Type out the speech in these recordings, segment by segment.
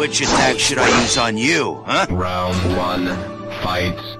Which attack should I use on you, huh? Round one, fight.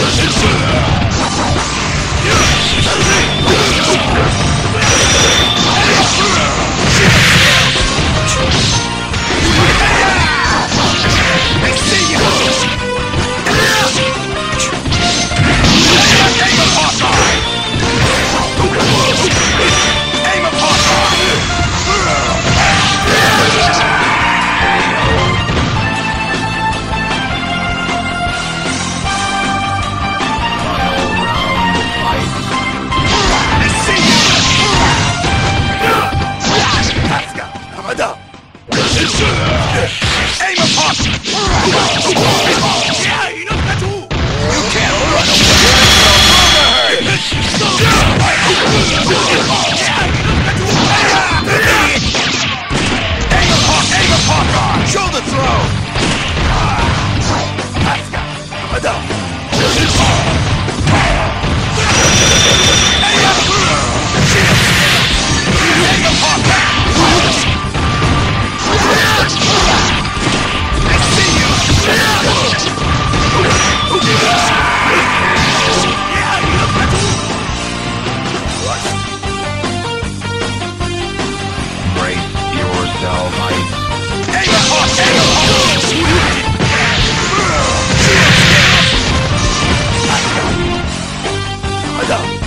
Yes! Yeah! だ。